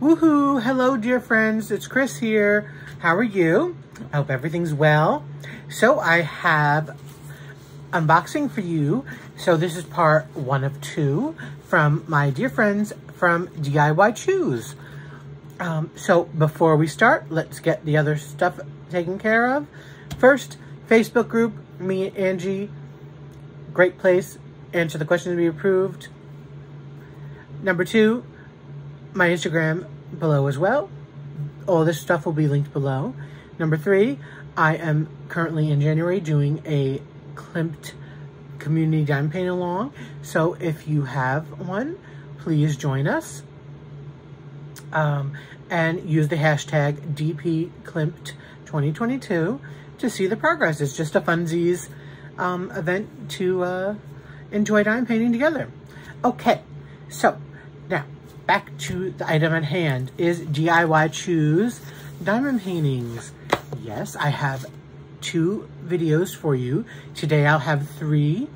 Woohoo! Hello, dear friends. It's Chris here. How are you? I hope everything's well. So I have unboxing for you. So this is part one of two from my dear friends from DIY Choose. Um, so before we start, let's get the other stuff taken care of. First, Facebook group, me and Angie. Great place. Answer the questions to be approved. Number two, my Instagram below as well. All this stuff will be linked below. Number three, I am currently in January doing a Klimt community diamond paint along. So if you have one, please join us. Um, and use the hashtag DPKlimt2022 to see the progress. It's just a funsies um, event to uh, enjoy diamond painting together. Okay, so now back to the item at hand is DIY Choose Diamond Paintings. Yes, I have two videos for you. Today I'll have three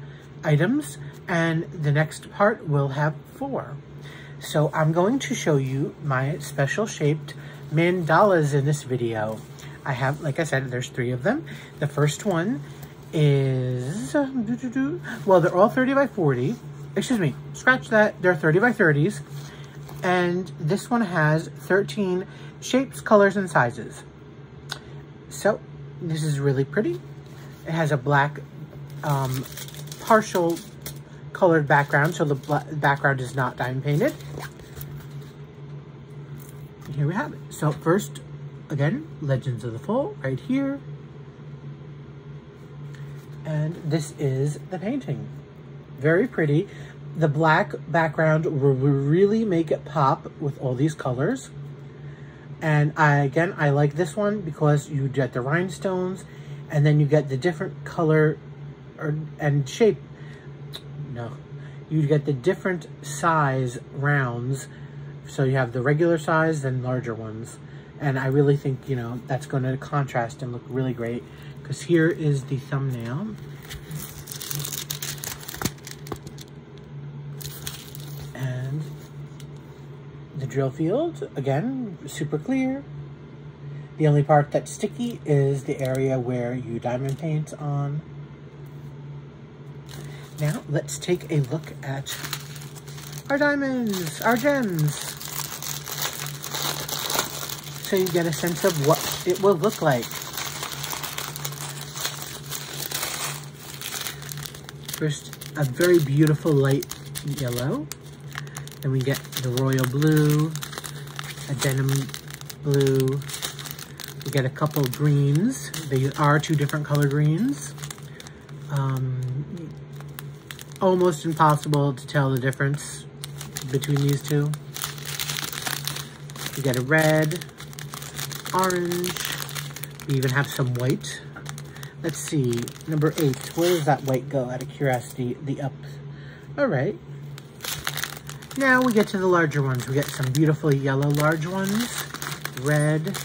items and the next part will have four. So I'm going to show you my special shaped mandalas in this video. I have, like I said, there's three of them. The first one is, well, they're all 30 by 40. Excuse me, scratch that. They're 30 by 30s. And this one has 13 shapes, colors, and sizes. So this is really pretty. It has a black um, partial colored background, so the background is not diamond painted. here we have it. So first, again, Legends of the Fall, right here. And this is the painting. Very pretty. The black background will really make it pop with all these colors. And I again, I like this one because you get the rhinestones and then you get the different color or, and shape no. You get the different size rounds. So you have the regular size and larger ones. And I really think, you know, that's going to contrast and look really great. Because here is the thumbnail. And the drill field, again, super clear. The only part that's sticky is the area where you diamond paint on. Now, let's take a look at our diamonds, our gems. So you get a sense of what it will look like. First, a very beautiful light yellow. Then we get the royal blue, a denim blue. We get a couple greens. They are two different color greens. Um, almost impossible to tell the difference between these two. We get a red, orange, we even have some white. Let's see, number eight, where does that white go out of curiosity? The up. All right. Now we get to the larger ones. We get some beautiful yellow large ones, red.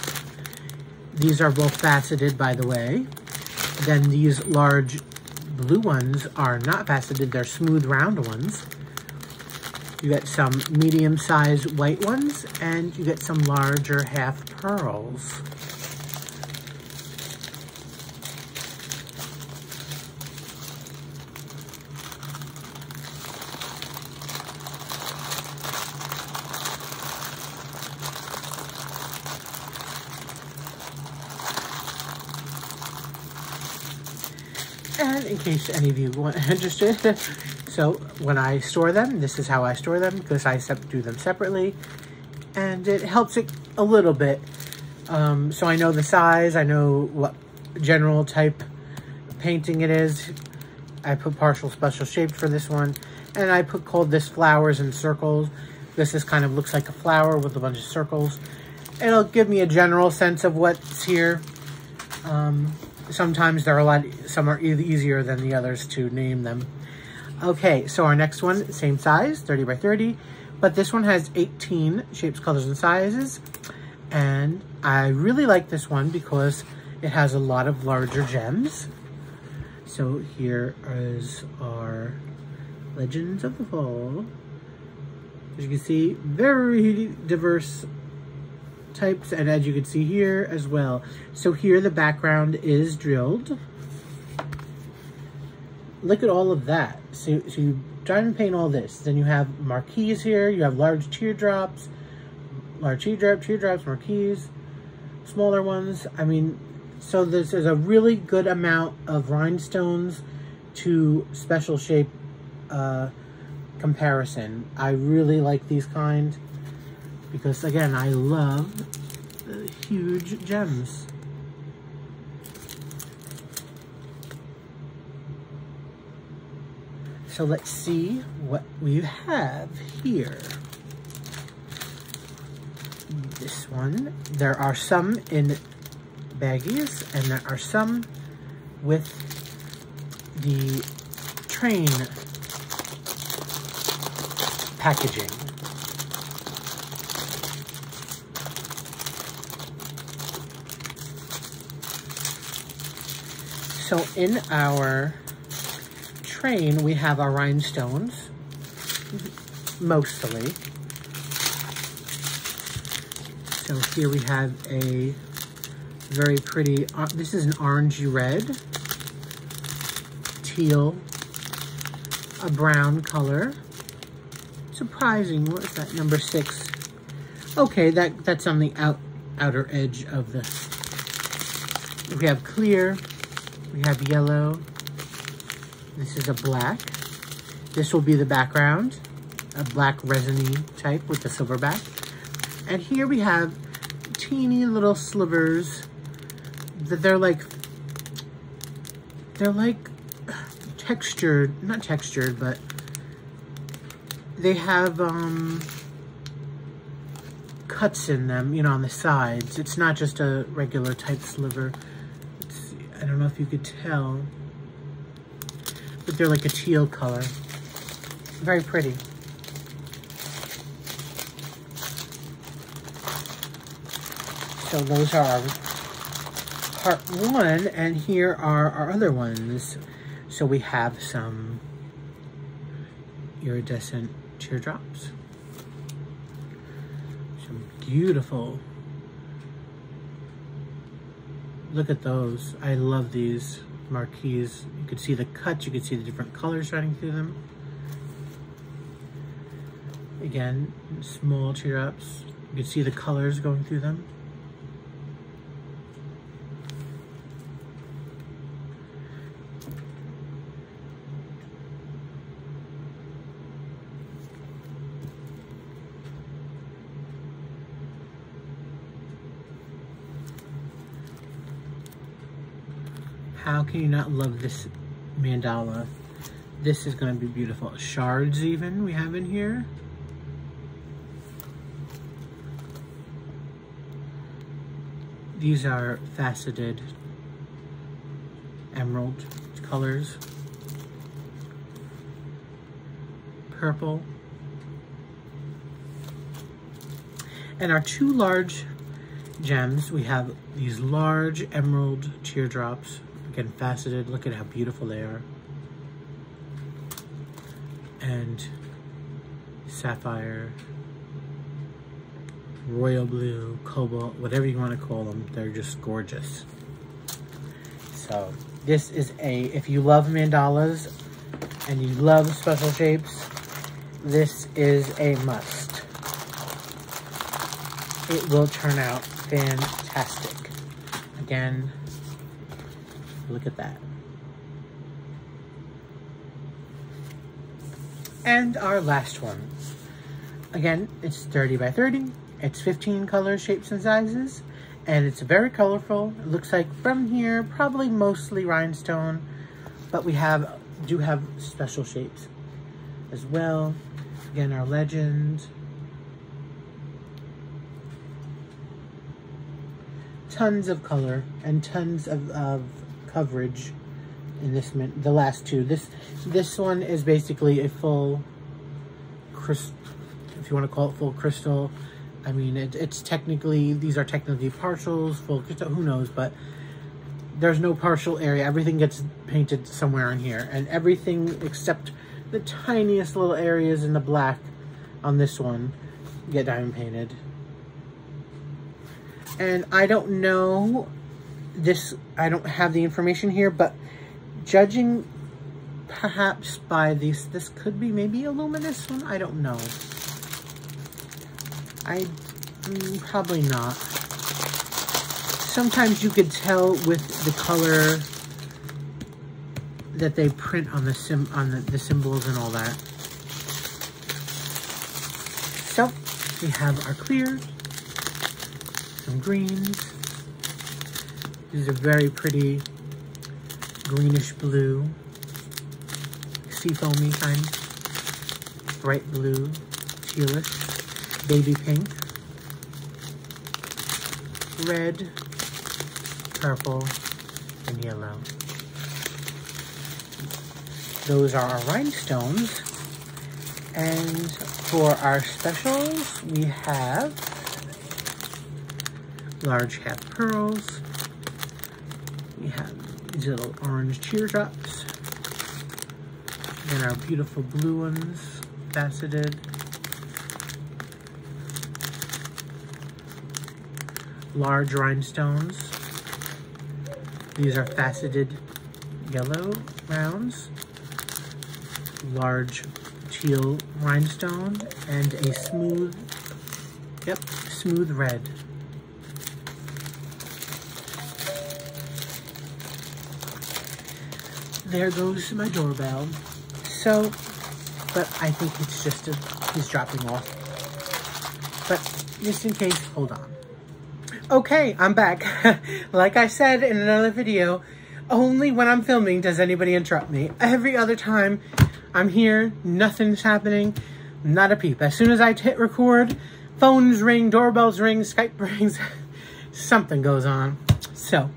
These are both faceted, by the way. Then these large blue ones are not faceted, they're smooth round ones. You get some medium-sized white ones, and you get some larger half pearls. And in case any of you want interested, so when I store them, this is how I store them because I do them separately. And it helps it a little bit. Um, so I know the size, I know what general type painting it is. I put partial special shaped for this one. And I put called this flowers and circles. This is kind of looks like a flower with a bunch of circles. It'll give me a general sense of what's here. Um, sometimes they're a lot, some are easier than the others to name them. Okay, so our next one, same size, 30 by 30, but this one has 18 shapes, colors, and sizes. And I really like this one because it has a lot of larger gems. So here is our Legends of the Fall. As you can see, very diverse types, and as you can see here as well. So here the background is drilled. Look at all of that. So, so you diamond paint all this. Then you have marquees here, you have large teardrops, large teardrop, teardrops, marquees, smaller ones. I mean, so this is a really good amount of rhinestones to special shape uh, comparison. I really like these kind because again, I love huge gems. So let's see what we have here. This one, there are some in baggies and there are some with the train packaging. So in our train, we have our rhinestones, mostly. So here we have a very pretty, uh, this is an orangey red, teal, a brown color. Surprising, what is that, number six? Okay, that, that's on the out, outer edge of the, we have clear, we have yellow, this is a black. This will be the background, a black resiny type with the silver back. And here we have teeny little slivers that they're like, they're like textured, not textured, but they have um, cuts in them, you know, on the sides. It's not just a regular type sliver. Know if you could tell but they're like a teal color. Very pretty. So those are part one, and here are our other ones. So we have some iridescent teardrops. Some beautiful, look at those. I love these marquees. You can see the cuts, you can see the different colors running through them. Again, small teardrops. You can see the colors going through them. How can you not love this mandala? This is going to be beautiful. Shards even we have in here. These are faceted emerald colors. Purple. And our two large gems, we have these large emerald teardrops Again, faceted. Look at how beautiful they are. And sapphire, royal blue, cobalt, whatever you want to call them. They're just gorgeous. So this is a, if you love mandalas and you love special shapes, this is a must. It will turn out fantastic. Again, Look at that. And our last one. Again, it's 30 by 30. It's 15 colors, shapes, and sizes. And it's very colorful. It looks like from here, probably mostly rhinestone. But we have do have special shapes as well. Again, our legend. Tons of color and tons of, of coverage in this the last two. This this one is basically a full crystal, if you want to call it full crystal. I mean, it, it's technically, these are technically partials, full crystal, who knows, but there's no partial area. Everything gets painted somewhere in here. And everything except the tiniest little areas in the black on this one get diamond painted. And I don't know this, I don't have the information here, but judging perhaps by these, this could be maybe a luminous one. I don't know. I, mm, probably not. Sometimes you could tell with the color that they print on the sim on the, the symbols and all that. So we have our clear, some greens. These are very pretty greenish blue, seafoamy kind, bright blue, tealish, baby pink, red, purple, and yellow. Those are our rhinestones. And for our specials, we have large half pearls. We have these little orange teardrops. And our beautiful blue ones, faceted. Large rhinestones. These are faceted yellow rounds, large teal rhinestone, and a smooth, yep, smooth red. There goes my doorbell. So, but I think it's just a, he's dropping off. But just in case, hold on. Okay, I'm back. like I said in another video, only when I'm filming does anybody interrupt me. Every other time, I'm here, nothing's happening, not a peep. As soon as I hit record, phones ring, doorbells ring, Skype rings, something goes on. So,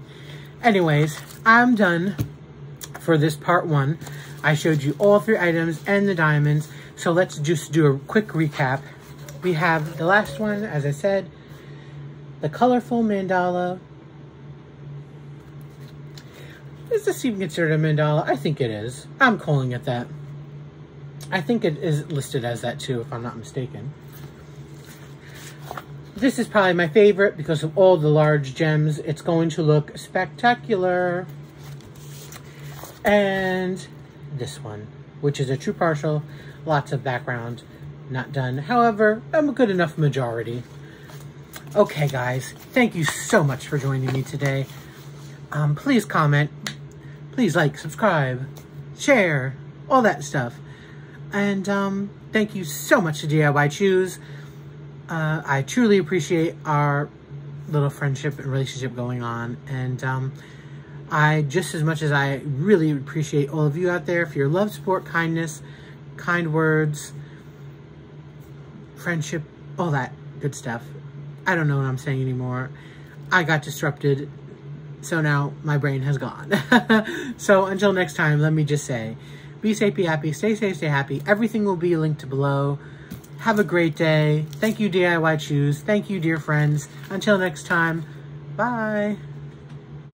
anyways, I'm done for this part one. I showed you all three items and the diamonds. So let's just do a quick recap. We have the last one, as I said, the colorful mandala. Is this even considered a mandala? I think it is. I'm calling it that. I think it is listed as that too, if I'm not mistaken. This is probably my favorite because of all the large gems. It's going to look spectacular. And this one, which is a true partial, lots of background, not done. However, I'm a good enough majority. Okay, guys, thank you so much for joining me today. Um, please comment, please like, subscribe, share, all that stuff. And um, thank you so much to DIY Choose. Uh, I truly appreciate our little friendship and relationship going on. And um, I, just as much as I really appreciate all of you out there for your love, support, kindness, kind words, friendship, all that good stuff. I don't know what I'm saying anymore. I got disrupted, so now my brain has gone. so until next time, let me just say, be safe, be happy, stay safe, stay happy. Everything will be linked below. Have a great day. Thank you, DIY Choose. Thank you, dear friends. Until next time, bye.